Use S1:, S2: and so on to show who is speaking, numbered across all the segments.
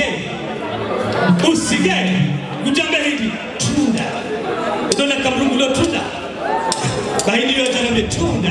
S1: usige usige ujambe hili tunda. Utona kamrungulo tunda. Bahili yote anambia tunda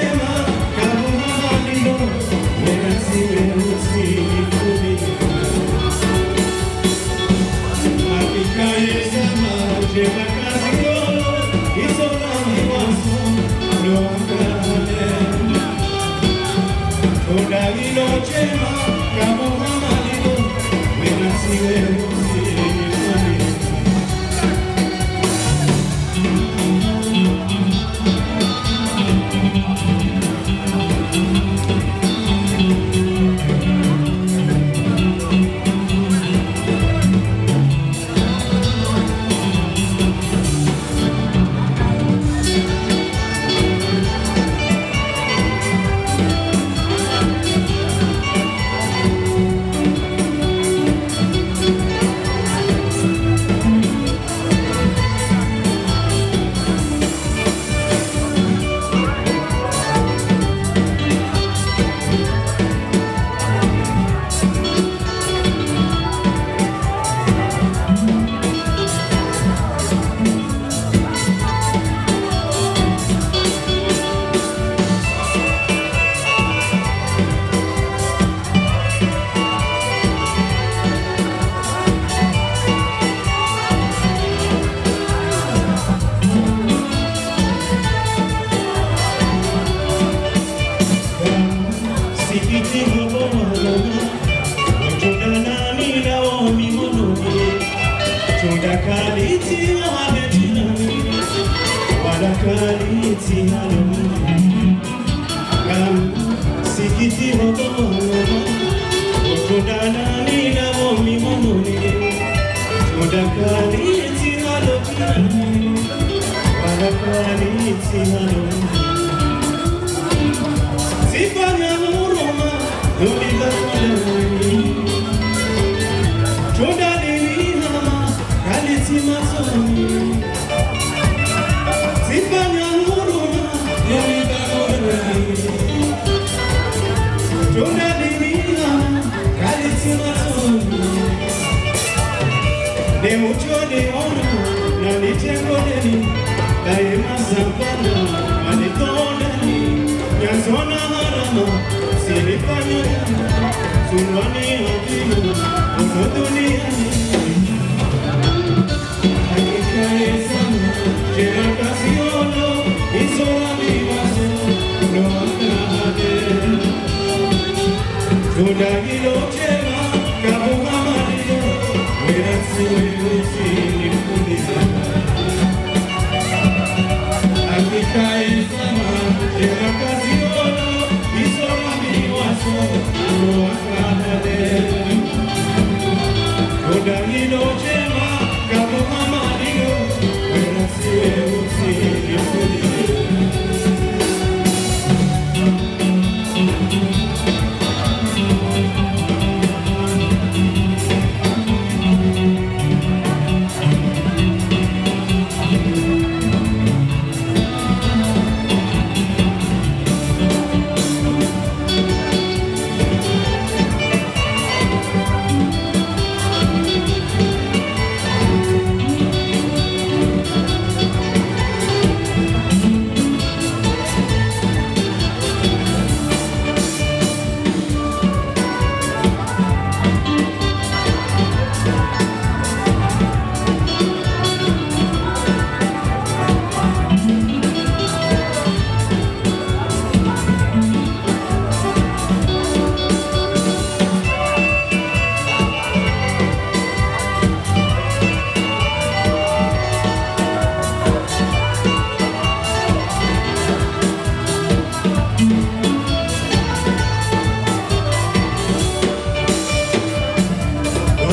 S2: Jimmy.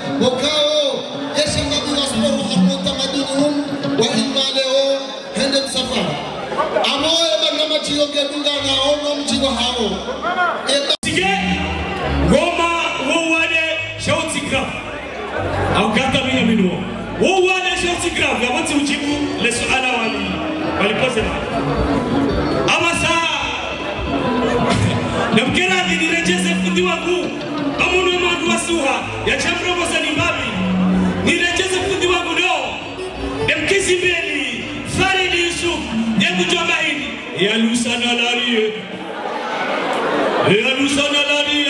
S3: sule Jeshi yeshangabi wa hapo harmo tamaduni hum wa ilmaleo hende msafara. Amoyo ebarina maji yonge dungana ono mchigo hao.
S1: Sige Goma wowade shauti graf au kata mina minuo wowade shauti graf ya wati ujibu le suala wali walipoze ama saa namkera nirejeze fundi wangu mandu wasuha ya chamrobo za wangu faridi yusuf yekujwa mahidi yalusana larie yalusana larie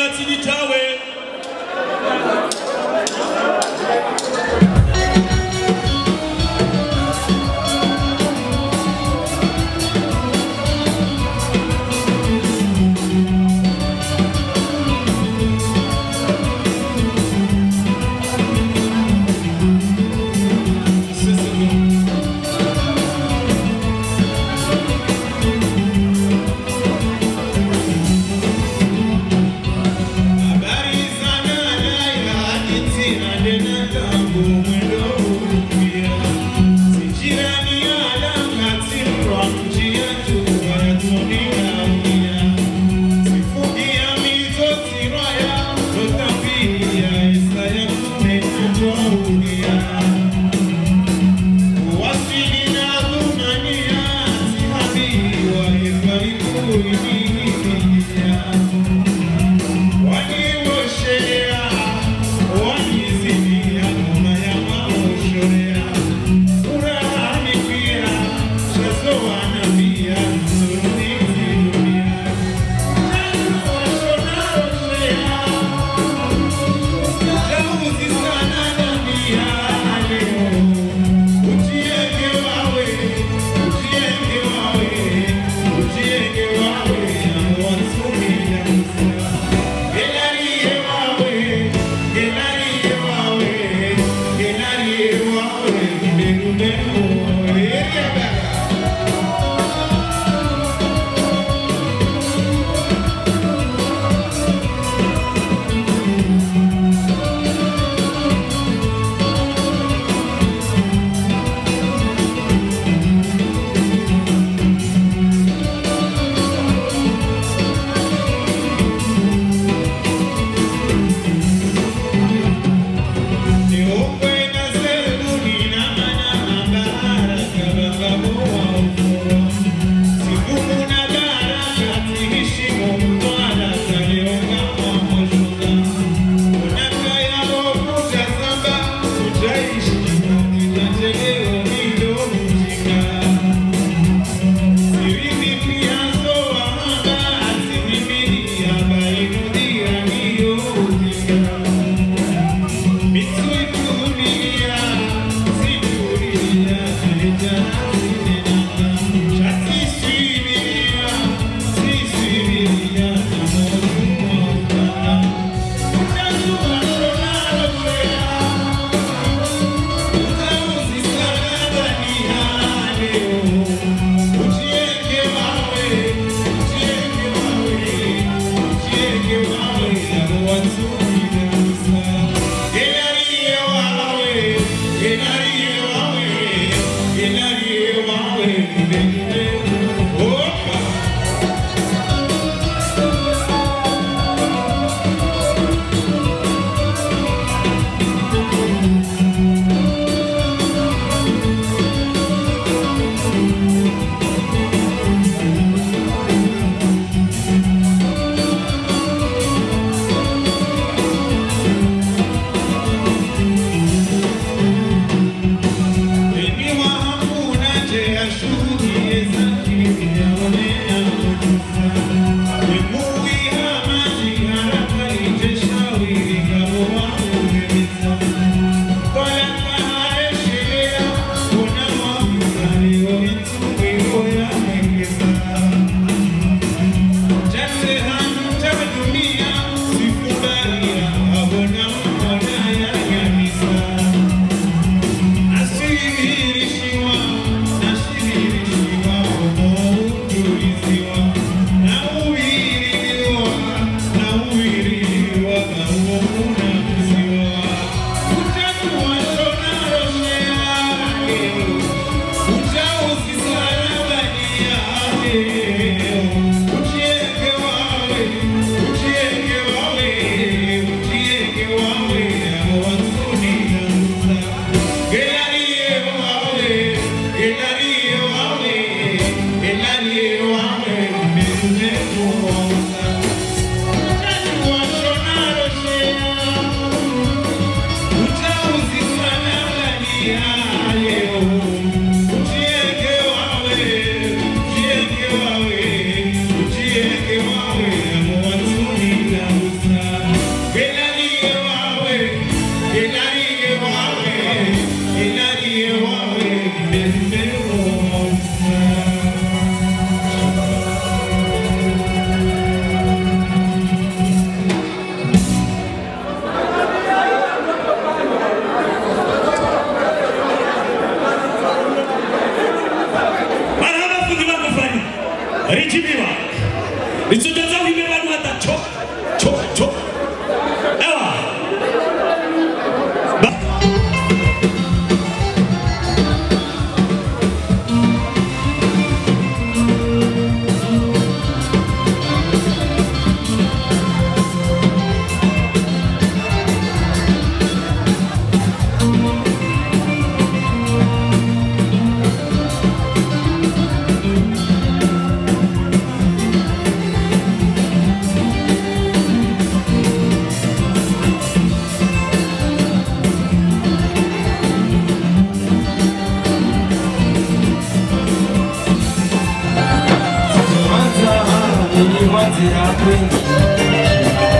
S4: ni wọ́n ti ra pé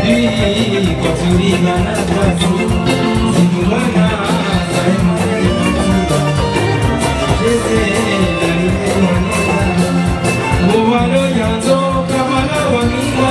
S4: bí ikọ̀ tó rí gbaná wà tó tìdùnnú náà sáré mọ́ ní ìtura ṣéṣe ìdàrí tí wọ́n ní ìlànà. mo wà lóyà tó kápá láwọ̀ nígbà.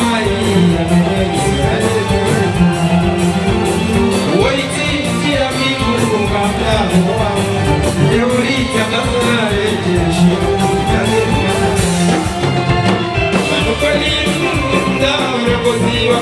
S4: Quando colhi um dão, eu cozinho a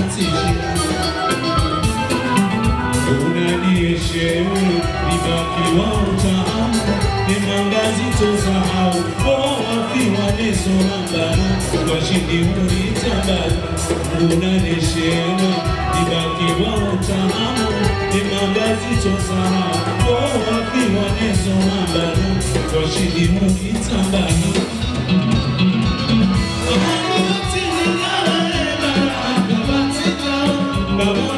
S2: cheu libakiwa utamu nemangazitosahau owawafiwa nesolambana washindiuritabala unanesheu libakiwa utamu nemangazitosahau owawafiwa nesolambana washindiuritabala Baba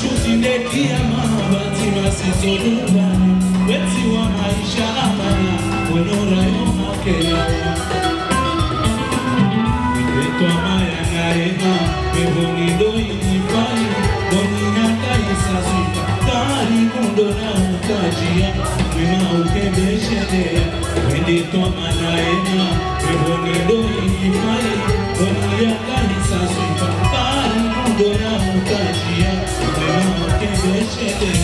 S2: Chuchine kiyama Bati masiso lupa Weti wa maisha amana Wenora yoma kea Miteto amaya na ema Mevoni doi nifai Doni hata Tari kundo na ukajia Mwema ukebeshelea Miteto amana ema Mevoni doi nifai Doni enchanted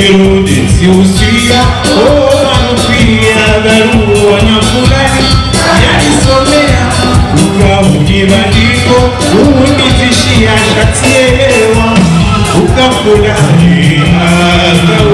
S2: Usirudi, si usia Oa nupia dharua nyafulani Yanisomea Uka ukibadiko Unitishia shatielewa Uka fulani Hata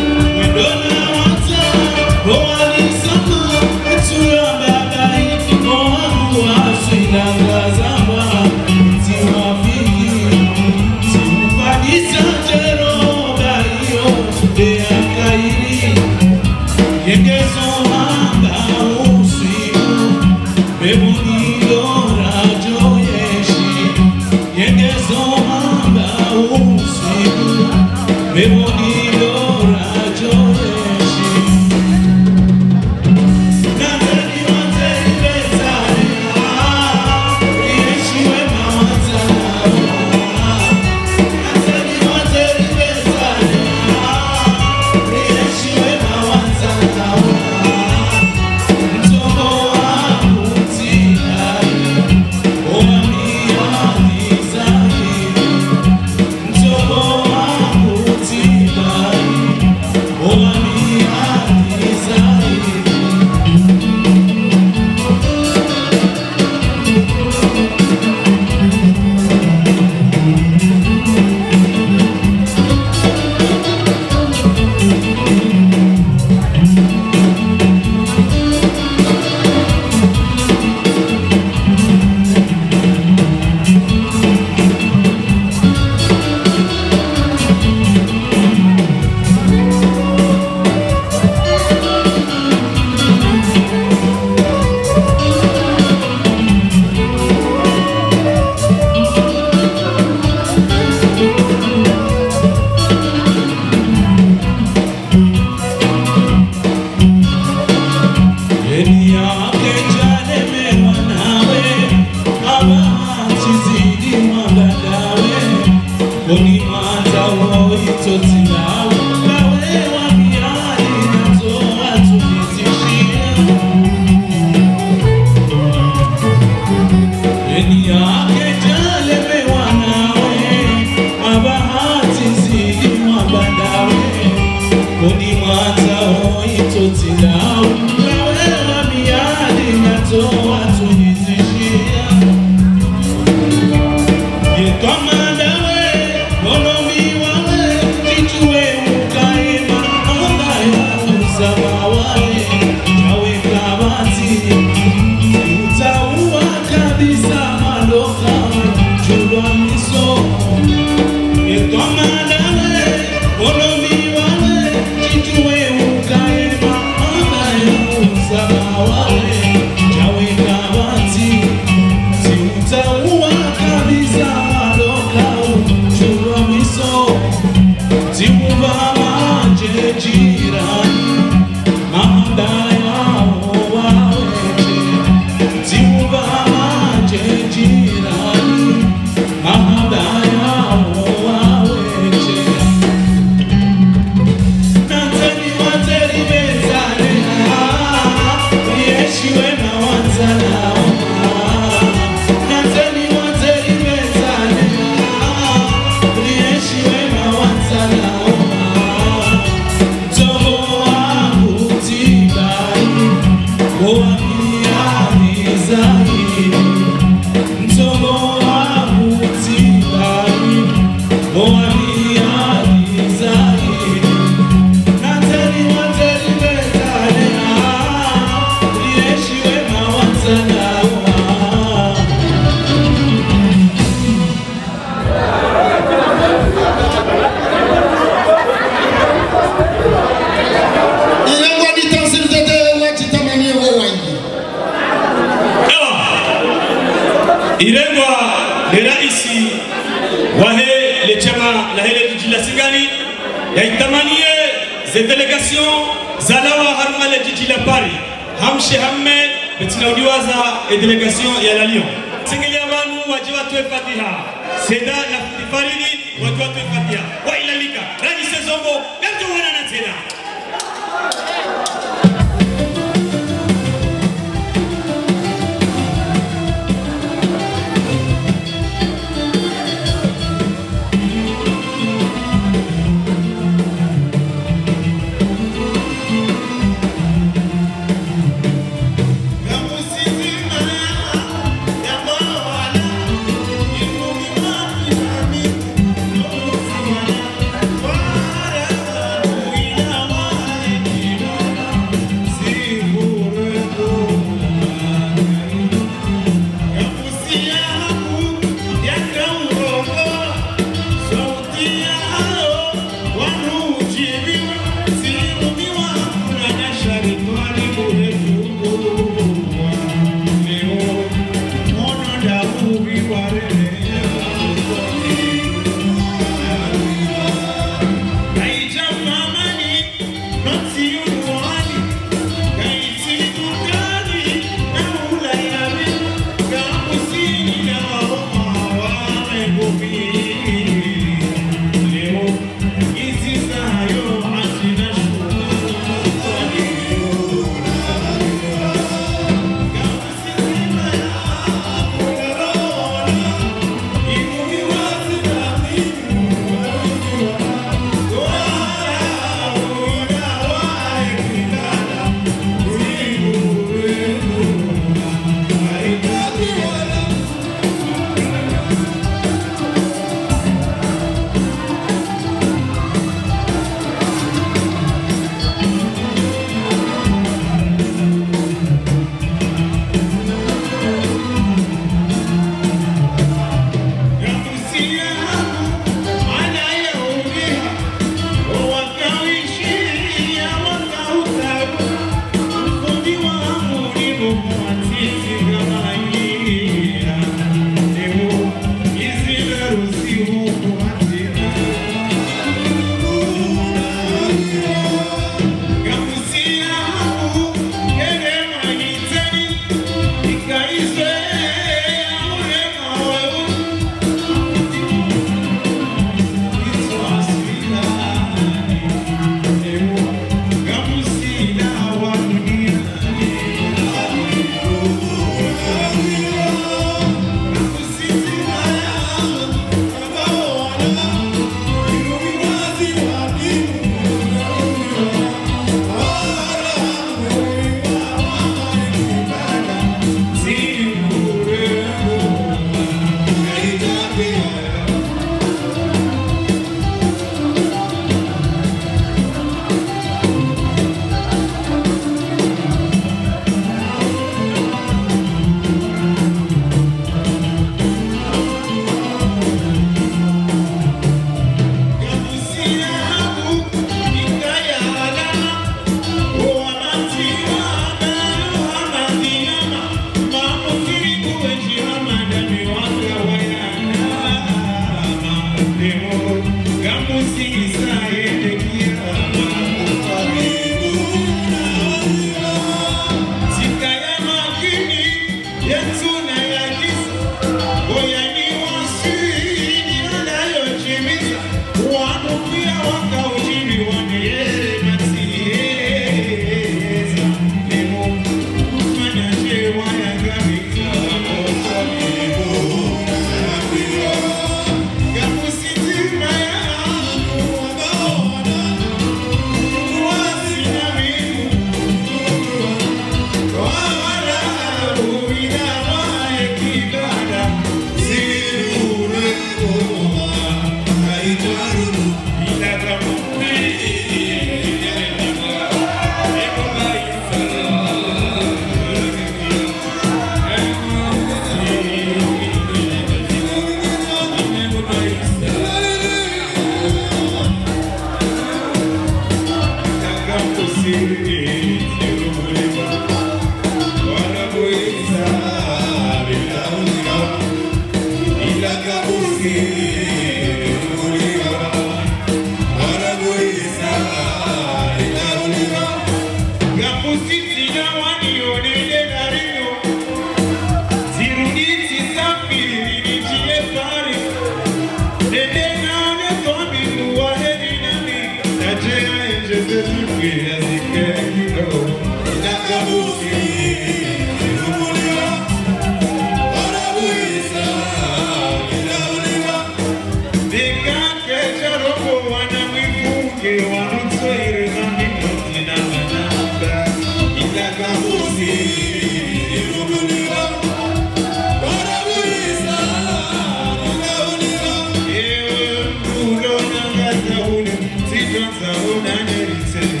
S2: Zone, sie tanzt da ohne eine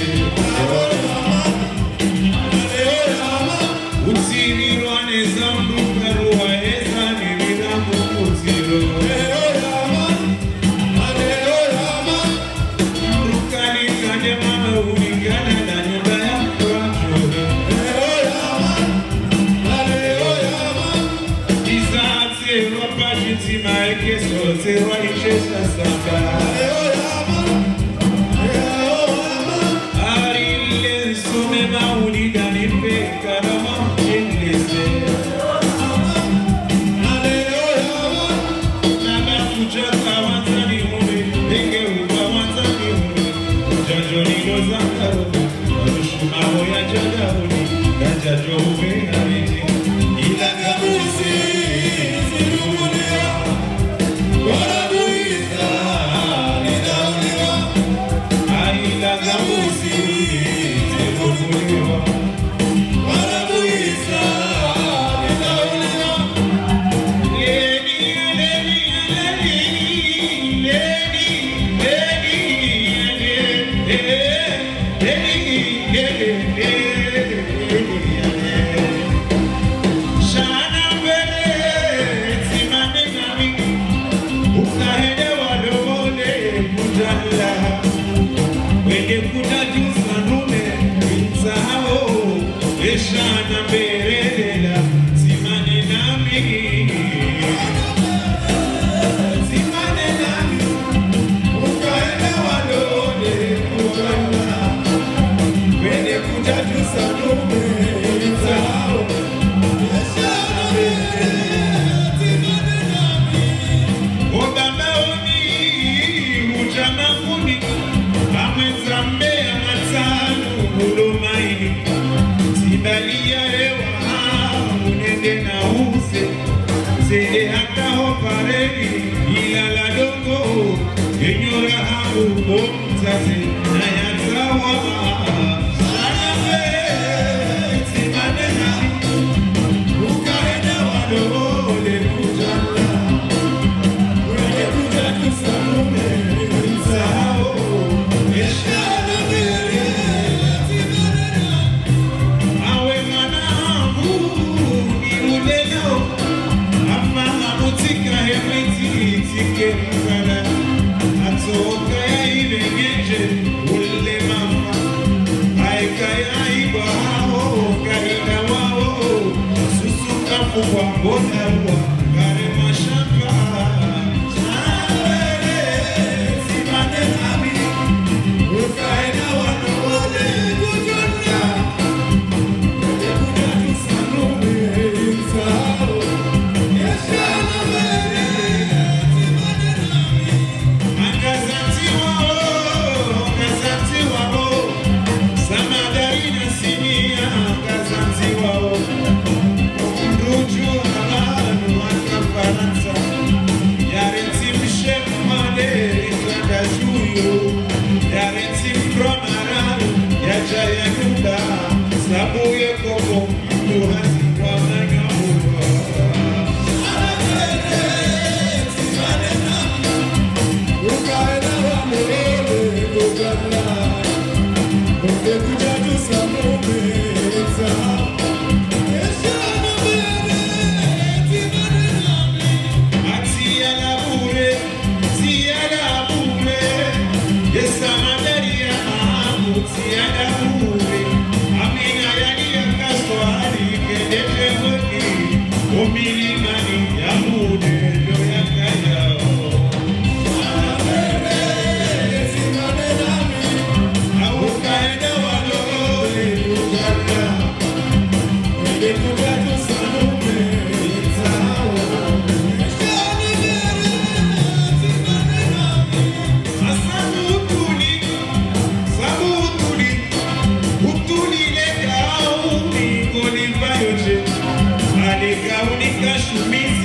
S2: América, única submissa.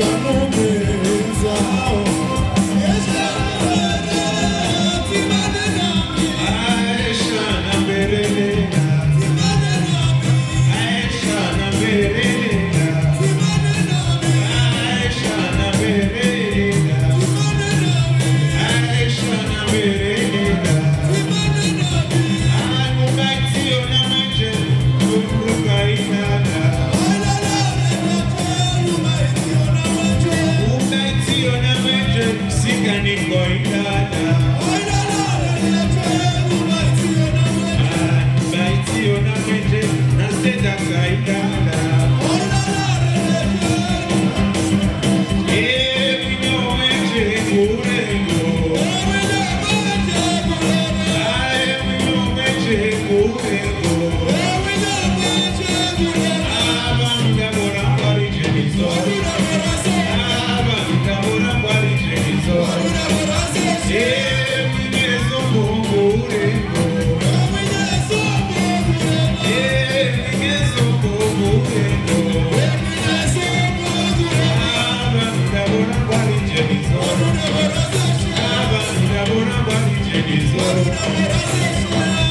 S2: Yeah.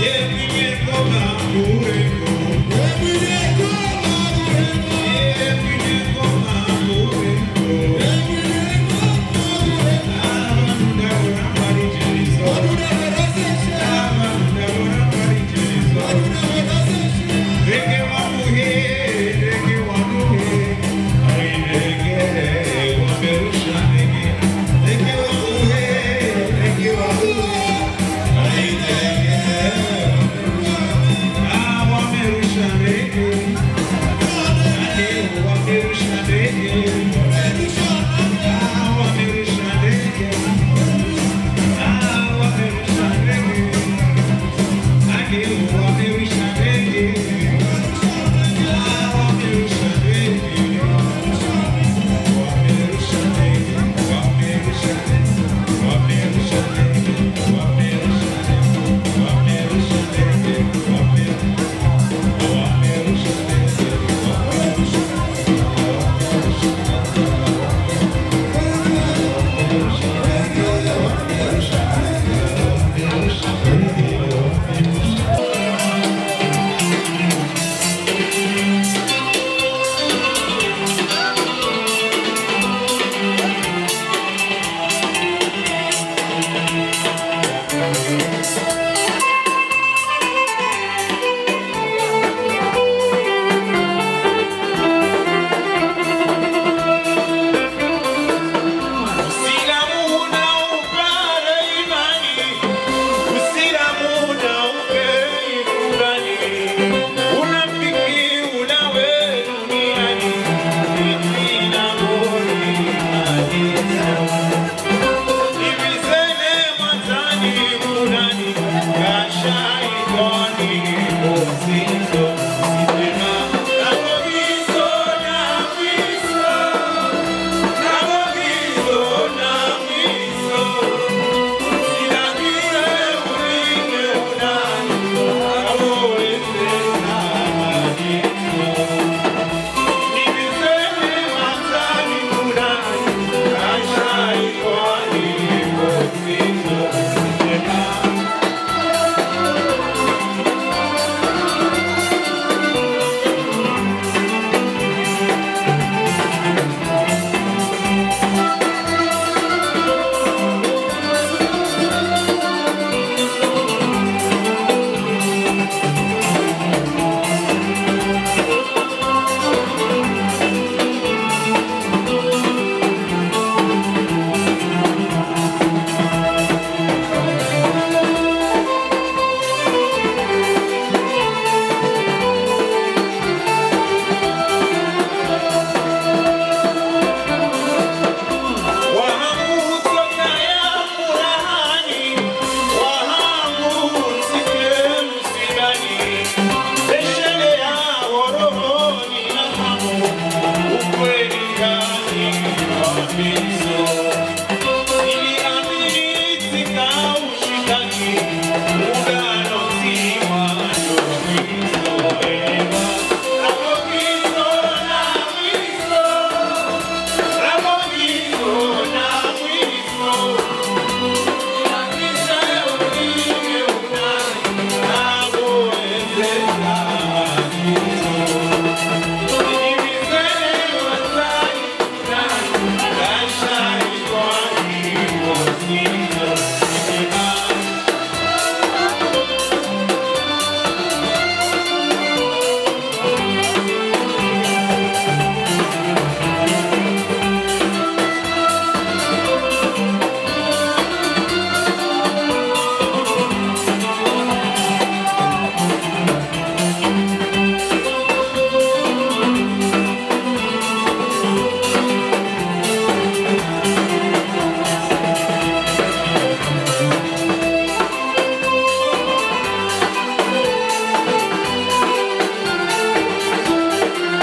S2: Nie wymiękło na górę.